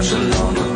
much alone.